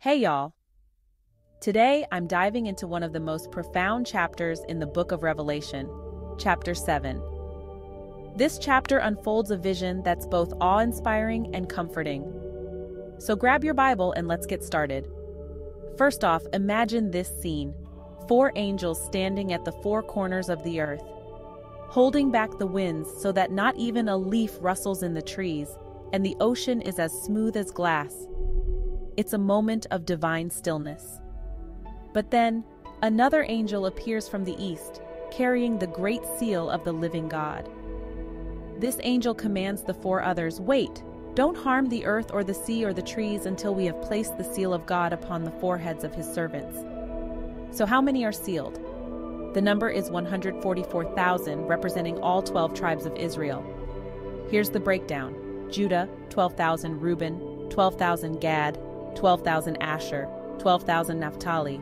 Hey, y'all. Today, I'm diving into one of the most profound chapters in the book of Revelation, chapter 7. This chapter unfolds a vision that's both awe inspiring and comforting. So grab your Bible and let's get started. First off, imagine this scene four angels standing at the four corners of the earth, holding back the winds so that not even a leaf rustles in the trees, and the ocean is as smooth as glass. It's a moment of divine stillness. But then, another angel appears from the east, carrying the great seal of the living God. This angel commands the four others Wait, don't harm the earth or the sea or the trees until we have placed the seal of God upon the foreheads of his servants. So, how many are sealed? The number is 144,000, representing all 12 tribes of Israel. Here's the breakdown Judah, 12,000 Reuben, 12,000 Gad, 12,000 Asher, 12,000 Naphtali,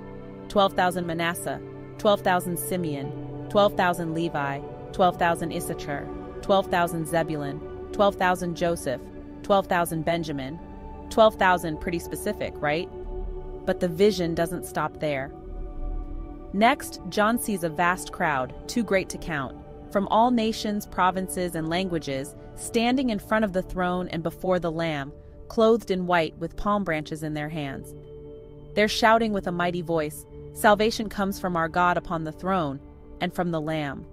12,000 Manasseh, 12,000 Simeon, 12,000 Levi, 12,000 Issachar, 12,000 Zebulun, 12,000 Joseph, 12,000 Benjamin. 12,000 pretty specific, right? But the vision doesn't stop there. Next, John sees a vast crowd, too great to count, from all nations, provinces, and languages, standing in front of the throne and before the Lamb, clothed in white with palm branches in their hands. They're shouting with a mighty voice, Salvation comes from our God upon the throne and from the Lamb.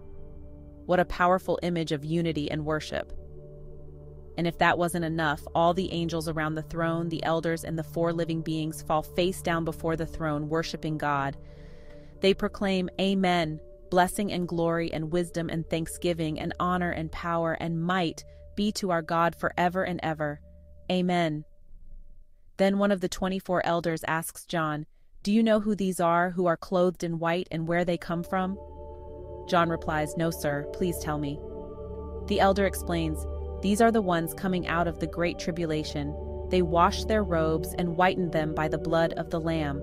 What a powerful image of unity and worship. And if that wasn't enough, all the angels around the throne, the elders, and the four living beings fall face down before the throne, worshiping God. They proclaim, Amen, blessing and glory and wisdom and thanksgiving and honor and power and might be to our God forever and ever. Amen. Then one of the twenty four elders asks John, Do you know who these are who are clothed in white and where they come from? John replies, No, sir, please tell me. The elder explains, These are the ones coming out of the great tribulation. They washed their robes and whitened them by the blood of the Lamb.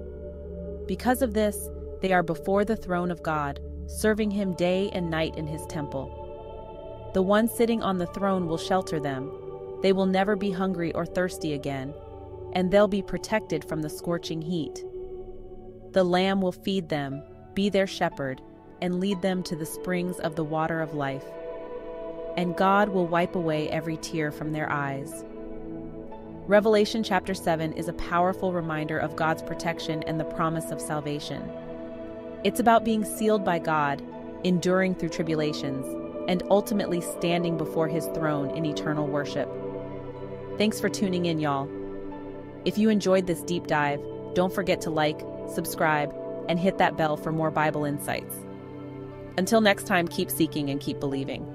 Because of this, they are before the throne of God, serving him day and night in his temple. The one sitting on the throne will shelter them. They will never be hungry or thirsty again, and they'll be protected from the scorching heat. The Lamb will feed them, be their shepherd, and lead them to the springs of the water of life. And God will wipe away every tear from their eyes. Revelation chapter 7 is a powerful reminder of God's protection and the promise of salvation. It's about being sealed by God, enduring through tribulations, and ultimately standing before his throne in eternal worship. Thanks for tuning in, y'all. If you enjoyed this deep dive, don't forget to like, subscribe, and hit that bell for more Bible insights. Until next time, keep seeking and keep believing.